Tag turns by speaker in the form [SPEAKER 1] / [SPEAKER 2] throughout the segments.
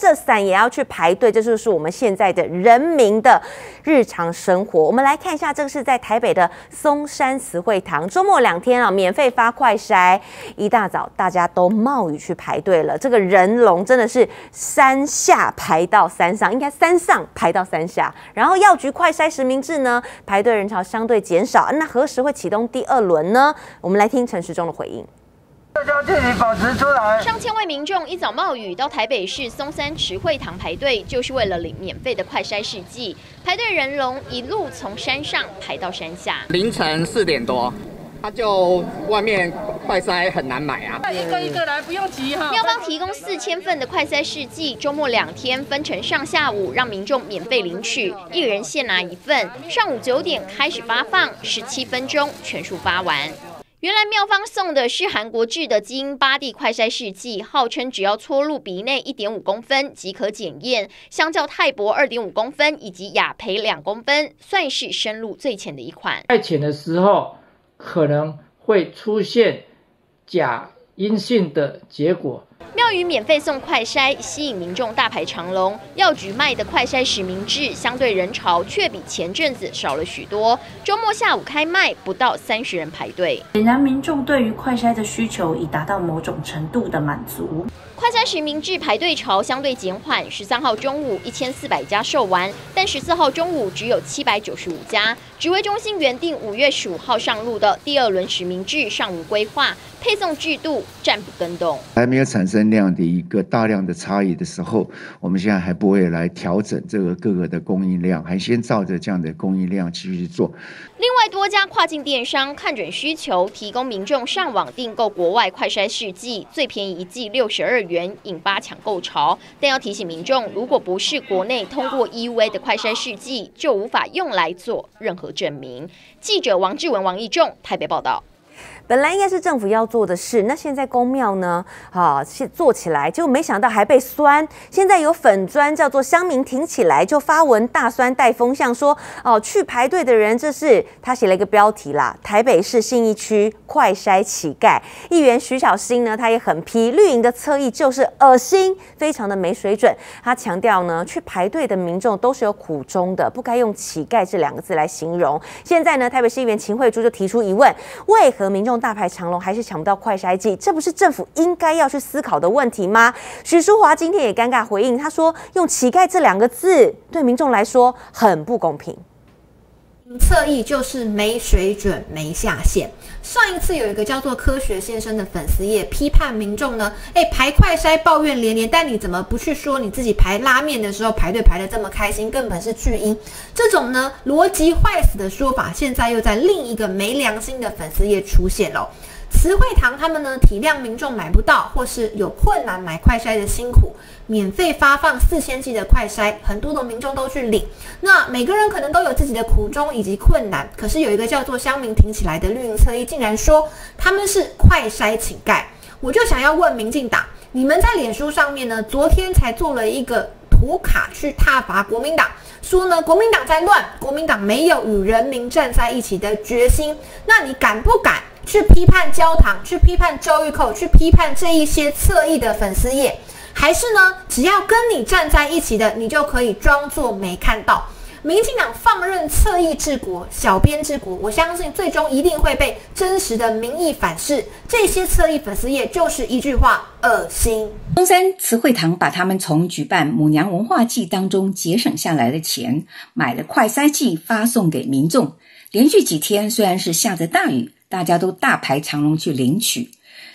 [SPEAKER 1] 着伞也要去排队，这就是我们现在的人民的日常生活。我们来看一下，这个是在台北的松山慈惠堂，周末两天啊，免费发快筛，一大早大家都冒雨去排队了，这个人龙真的是山下排到山上，应该山上排到山下。然后药局快筛实名制呢，排队人潮相对减少，那何时会启动第二轮呢？我们来听陈时中的回应。
[SPEAKER 2] 大家距离保持出来。
[SPEAKER 3] 上千位民众一早冒雨到台北市松山池会堂排队，就是为了领免费的快筛试剂。排队人龙一路从山上排到山下。
[SPEAKER 4] 凌晨四点多，他就外面快筛很难买啊。
[SPEAKER 2] 一个一个来，不用急哈。
[SPEAKER 3] 妙方提供四千份的快筛试剂，周末两天分成上下午，让民众免费领取，一人限拿一份。上午九点开始发放，十七分钟全数发完。原来妙方送的是韩国制的基因八 D 快筛试剂，号称只要戳入鼻内一点五公分即可检验，相较泰博二点五公分以及雅培两公分，算是深入最浅的一款。
[SPEAKER 5] 太浅的时候可能会出现假阴性的结果。
[SPEAKER 3] 庙宇免费送快筛，吸引民众大排长龙。药局卖的快筛实名制，相对人潮却比前阵子少了许多。周末下午开卖，不到三十人排队。
[SPEAKER 6] 显然，民众对于快筛的需求已达到某种程度的满足。
[SPEAKER 3] 快餐实名制排队潮相对减缓，十三号中午一千四百家售完，但十四号中午只有七百九十五家。指挥中心原定五月十五号上路的第二轮实名制尚无规划，配送制度暂不更动。
[SPEAKER 7] 还没有产生那样的一个大量的差异的时候，我们现在还不会来调整这个各个的供应量，还先照着这样的供应量继续做。
[SPEAKER 3] 另外，多家跨境电商看准需求，提供民众上网订购国外快筛试剂，最便宜一剂六十二元，引发抢购潮。但要提醒民众，如果不是国内通过 EUA 的快筛试剂，就无法用来做任何证明。记者王志文、王义仲台北报道。
[SPEAKER 1] 本来应该是政府要做的事，那现在公庙呢？啊，做起来，结果没想到还被酸。现在有粉砖叫做乡民挺起来，就发文大酸带风向，说哦，去排队的人，这是他写了一个标题啦。台北市信义区快筛乞丐议员徐小新呢，他也很批绿营的侧翼就是恶心，非常的没水准。他强调呢，去排队的民众都是有苦衷的，不该用乞丐这两个字来形容。现在呢，台北市议员秦惠珠就提出疑问：为何民众？大排长龙还是抢不到快筛剂，这不是政府应该要去思考的问题吗？许淑华今天也尴尬回应，她说：“用乞丐这两个字对民众来说很不公平。”
[SPEAKER 8] 侧翼就是没水准、没下限。上一次有一个叫做科学先生的粉丝页批判民众呢，哎，排快筛抱怨连连，但你怎么不去说你自己排拉面的时候排队排的这么开心，根本是巨婴？这种呢逻辑坏死的说法，现在又在另一个没良心的粉丝页出现了。慈惠堂他们呢体谅民众买不到或是有困难买快筛的辛苦，免费发放四千剂的快筛，很多的民众都去领。那每个人可能都有自己的苦衷以及困难，可是有一个叫做乡民挺起来的绿营侧翼，竟然说他们是快筛乞丐。我就想要问民进党，你们在脸书上面呢，昨天才做了一个图卡去挞伐国民党，说呢国民党在乱，国民党没有与人民站在一起的决心。那你敢不敢？去批判焦糖，去批判周玉蔻，去批判这一些侧翼的粉丝页，还是呢？只要跟你站在一起的，你就可以装作没看到。民进党放任侧翼治国，小编治国，我相信最终一定会被真实的民意反噬。这些侧翼粉丝页就是一句话：恶心。
[SPEAKER 9] 中山慈惠堂把他们从举办母娘文化祭当中节省下来的钱，买了快筛剂发送给民众。连续几天虽然是下着大雨。大家都大排长龙去领取，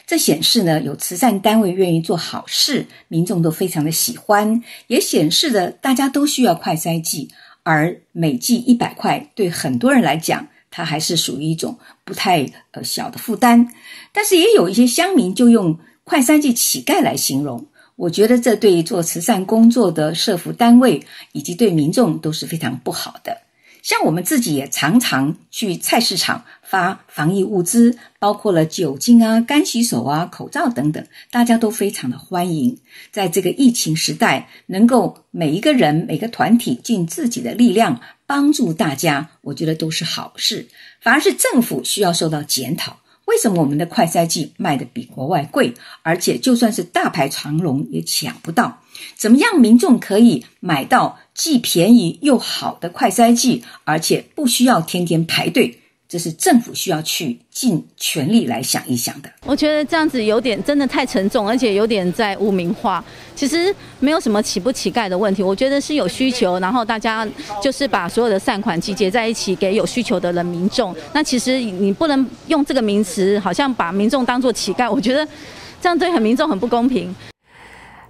[SPEAKER 9] 这显示呢有慈善单位愿意做好事，民众都非常的喜欢，也显示了大家都需要快筛剂，而每剂一百块对很多人来讲，它还是属于一种不太呃小的负担。但是也有一些乡民就用快筛剂乞丐来形容，我觉得这对做慈善工作的社福单位以及对民众都是非常不好的。像我们自己也常常去菜市场发防疫物资，包括了酒精啊、干洗手啊、口罩等等，大家都非常的欢迎。在这个疫情时代，能够每一个人、每个团体尽自己的力量帮助大家，我觉得都是好事。反而是政府需要受到检讨。为什么我们的快筛剂卖的比国外贵，而且就算是大排长龙也抢不到？怎么样民众可以买到既便宜又好的快筛剂，而且不需要天天排队？这是政府需要去尽全力来想一想的。
[SPEAKER 10] 我觉得这样子有点真的太沉重，而且有点在污名化。其实没有什么乞不乞丐的问题，我觉得是有需求，然后大家就是把所有的善款集结在一起，给有需求的人民众。那其实你不能用这个名词，好像把民众当做乞丐，我觉得这样对很民众很不公平。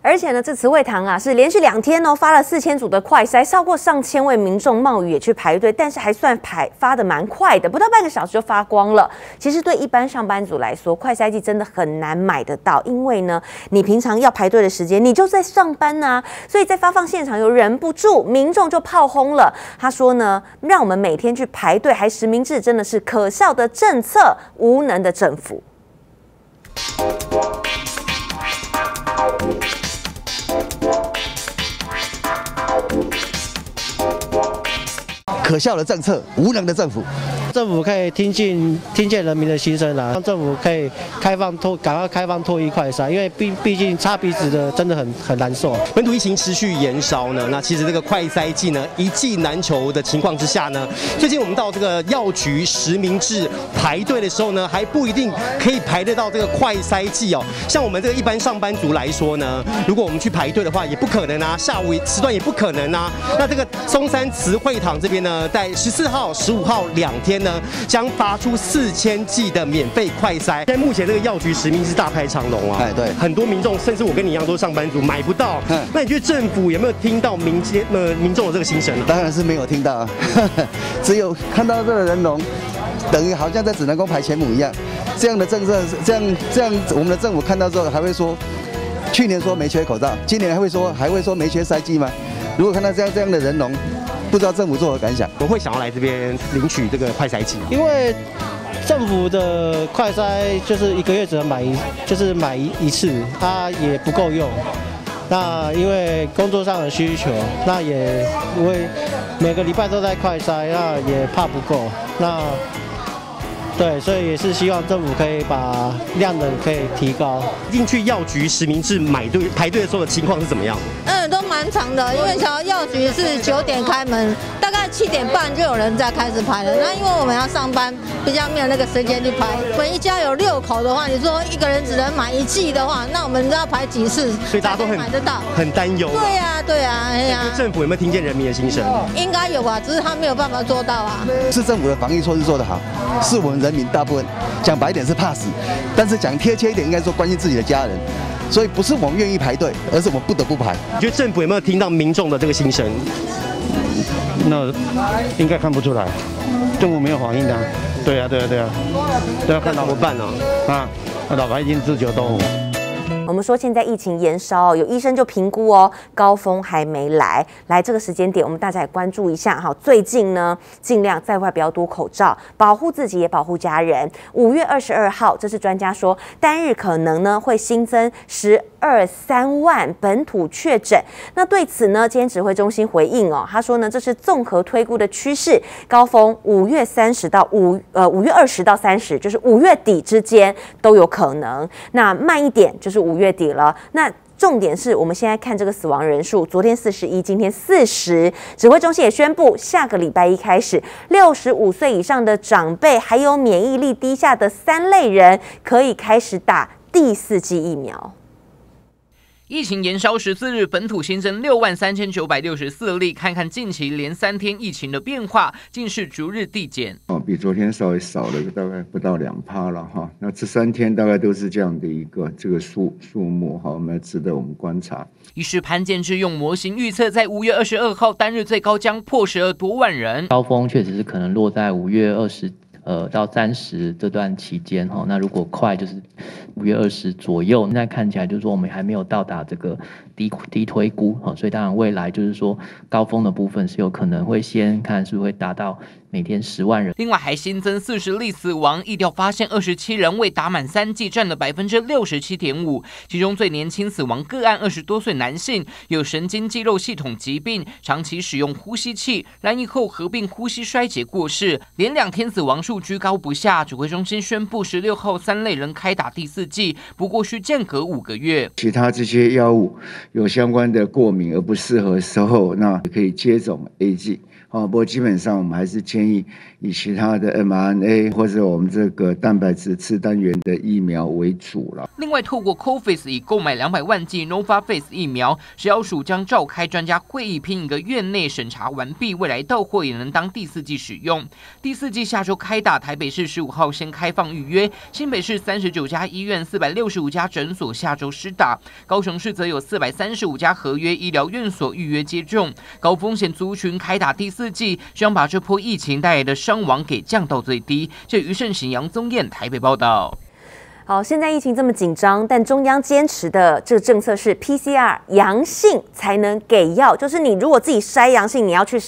[SPEAKER 1] 而且呢，这慈惠堂啊是连续两天哦发了四千组的快筛，超过上千位民众冒雨也去排队，但是还算排发的蛮快的，不到半个小时就发光了。其实对一般上班族来说，快筛剂真的很难买得到，因为呢，你平常要排队的时间你就在上班呐，所以在发放现场又忍不住，民众就炮轰了。他说呢，让我们每天去排队还实名制，真的是可笑的政策，无能的政府。
[SPEAKER 11] 可笑的政策，无能的政府。
[SPEAKER 12] 政府可以听进听见人民的心声啦，让政府可以开放脱，赶快开放脱衣快筛，因为毕毕竟擦鼻子的真的很很难受。
[SPEAKER 13] 本土疫情持续延烧呢，那其实这个快筛剂呢一剂难求的情况之下呢，最近我们到这个药局实名制排队的时候呢，还不一定可以排得到这个快筛剂哦。像我们这个一般上班族来说呢，如果我们去排队的话，也不可能啊，下午时段也不可能啊。那这个松山慈惠堂这边呢，在十四号、十五号两天。呢，将发出四千剂的免费快筛。在目前这个药局实名是大排长龙啊，
[SPEAKER 11] 哎，对，
[SPEAKER 13] 很多民众，甚至我跟你一样都是上班族，买不到。嗯，那你觉得政府有没有听到民间呃民众的这个心声呢？
[SPEAKER 11] 当然是没有听到，只有看到这个人龙，等于好像在指南宫排前母一样。这样的政策，这样这样，我们的政府看到之后还会说，去年说没缺口罩，今年还会说还会说没缺筛剂吗？如果看到这样这样的人龙。不知道政府作何感想？
[SPEAKER 13] 我会想要来这边领取这个快筛剂，
[SPEAKER 12] 因为政府的快筛就是一个月只能买一，就是买一一次，它也不够用。那因为工作上的需求，那也因为每个礼拜都在快筛，那也怕不够。那对，所以也是希望政府可以把量能可以提高。
[SPEAKER 13] 进去药局实名制买队排队的时候的情况是怎么样？
[SPEAKER 14] 蛮长的，因为想要药局是九点开门，大概七点半就有人在开始排了。那因为我们要上班，比较没有那个时间去排。我们一家有六口的话，你说一个人只能买一季的话，那我们都要排几次？
[SPEAKER 13] 所以大家都很
[SPEAKER 14] 买得到，
[SPEAKER 13] 很担忧。
[SPEAKER 14] 对呀，对呀，哎呀。
[SPEAKER 13] 政府有没有听见人民的心声？
[SPEAKER 14] 应该有吧，只是他没有办法做到啊。
[SPEAKER 11] 市政府的防疫措施做得好，是我们人民大部分讲白一点是怕死，但是讲贴切一点，应该说关心自己的家人。所以不是我们愿意排队，而是我们不得不排。
[SPEAKER 13] 你觉得政府有没有听到民众的这个心声？
[SPEAKER 11] 那应该看不出来，政府没有反应的。对啊，对啊，对啊，都要看到
[SPEAKER 13] 怎么办呢？
[SPEAKER 11] 啊，老白已经自求多福。
[SPEAKER 1] 我们说现在疫情延烧，有医生就评估哦，高峰还没来。来这个时间点，我们大家也关注一下哈。最近呢，尽量在外不要多口罩，保护自己也保护家人。五月二十二号，这是专家说，单日可能呢会新增十二三万本土确诊。那对此呢，今天指挥中心回应哦，他说呢，这是综合推估的趋势，高峰五月三十到五呃五月二十到三十，就是五月底之间都有可能。那慢一点就是五。月底了，那重点是我们现在看这个死亡人数，昨天四十一，今天四十。指挥中心也宣布，下个礼拜一开始，六十五岁以上的长辈，还有免疫力低下的三类人，可以开始打第四剂疫苗。
[SPEAKER 15] 疫情延烧十四日，本土新增六万三千九百六十四例。看看近期连三天疫情的变化，竟是逐日递减。
[SPEAKER 7] 哦，比昨天稍微少了大概不到两趴了哈。那这三天大概都是这样的一个这个数数目哈，我们值得我们观察。
[SPEAKER 15] 于是潘建志用模型预测，在五月二十二号单日最高将破十二多万人。
[SPEAKER 16] 高峰确实是可能落在五月二十。呃，到三十这段期间哈，那如果快就是五月二十左右。现在看起来就是说我们还没有到达这个低低推估啊，所以当然未来就是说高峰的部分是有可能会先看是不是会达到。每天十万人，
[SPEAKER 15] 另外还新增四十例死亡，疫调发现二十七人未打满三剂，占了百分之六十七点五。其中最年轻死亡个案二十多岁男性，有神经肌肉系统疾病，长期使用呼吸器，染疫后合并呼吸衰竭过世，连两天死亡数居高不下。指挥中心宣布十六号三类人开打第四剂，不过需间隔五个月。
[SPEAKER 7] 其他这些药物有相关的过敏而不适合时候，那可以接种 A G。哦，不过基本上我们还是建议以其他的 mRNA 或者我们这个蛋白质次单元的疫苗为主了。
[SPEAKER 15] 另外，透过 COVAX 已购买两百万剂 Novavax 疫苗，食药署将召开专家会议，拼一个院内审查完毕，未来到货也能当第四季使用。第四季下周开打，台北市十五号先开放预约，新北市三十九家医院、四百六十五家诊所下周施打，高雄市则有四百三十五家合约医疗院所预约接种。高风险族群开打第四。四季希望把这波疫情带来的伤亡给降到最低。这余盛行、杨宗燕台北报道。
[SPEAKER 1] 好，现在疫情这么紧张，但中央坚持的这个政策是 PCR 阳性才能给药，就是你如果自己筛阳性，你要去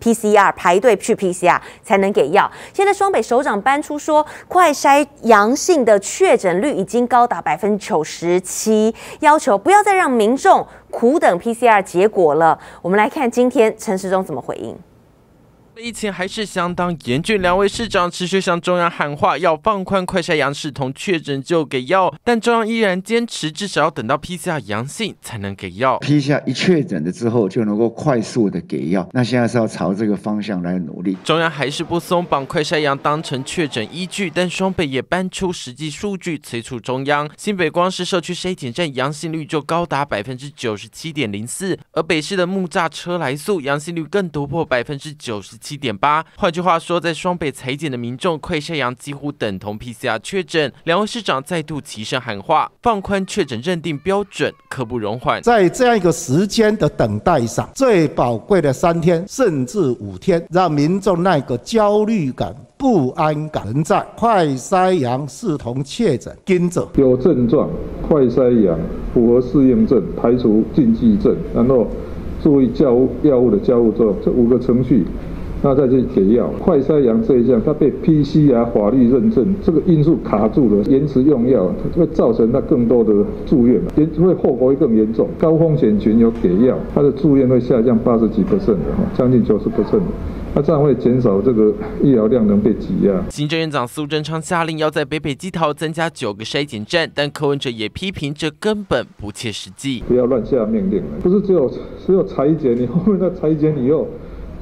[SPEAKER 1] PCR 排队去 PCR 才能给药。现在双北首长搬出说，快筛阳性的确诊率已经高达百分之九十七，要求不要再让民众苦等 PCR 结果了。我们来看今天陈时中怎么回应。
[SPEAKER 17] 疫情还是相当严峻，两位市长持续向中央喊话，要放宽快筛阳视同确诊就给药，但中央依然坚持至少要等到 PCR 阳性才能给药。
[SPEAKER 7] PCR 一确诊了之后就能够快速的给药，那现在是要朝这个方向来努力。
[SPEAKER 17] 中央还是不松绑快筛阳当成确诊依据，但双北也搬出实际数据催促中央。新北光是社区筛检站阳性率就高达百分之九十七点零四，而北市的木栅车来素阳性率更突破百分之九十七。七点八，换句话说，在双北裁剪的民众快筛阳几乎等同 PCR 确诊。两位市长再度齐声喊话，放宽确诊认定标准，刻不容缓。
[SPEAKER 18] 在这样一个时间的等待上，最宝贵的三天甚至五天，让民众那个焦虑感、不安感在。快筛阳视同确诊，跟着
[SPEAKER 19] 有症状，快筛阳符合适应症，排除禁忌症，然后注意药物药物的交互作用，这五个程序。那再去给药，快筛阳这一项，它被 PCR 法律认证这个因素卡住了，延迟用药，会造成它更多的住院，也会后果会更严重。高风险群有给药，它的住院会下降八十几 percent 的哈，将近九十 percent，那这样会减少这个医疗量能被挤压。
[SPEAKER 17] 行政院长苏贞昌下令要在北北基桃增加九个筛检站，但柯文哲也批评这根本不切实际。
[SPEAKER 19] 不要乱下命令了，不是只有只有裁剪，你后面再裁剪以后。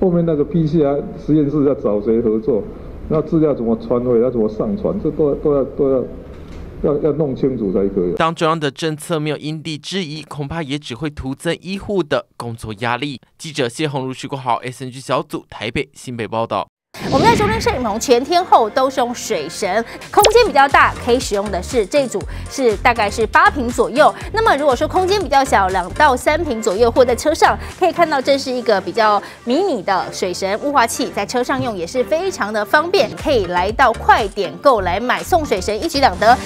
[SPEAKER 19] 后面那个 PCR 实验室要找谁合作？那资料怎么传回？要怎么上传？这都都要都要要要弄清楚才可以。
[SPEAKER 17] 当中央的政策没有因地制宜，恐怕也只会徒增医护的工作压力。记者谢宏如、徐国豪，SNG 小组台北新北报道。
[SPEAKER 20] 我们在中间摄影棚全天候都是用水神，空间比较大，可以使用的是这组，是大概是八平左右。那么如果说空间比较小，两到三平左右，或在车上，可以看到这是一个比较迷你的水神雾化器，在车上用也是非常的方便，可以来到快点购来买送水神，一举两得。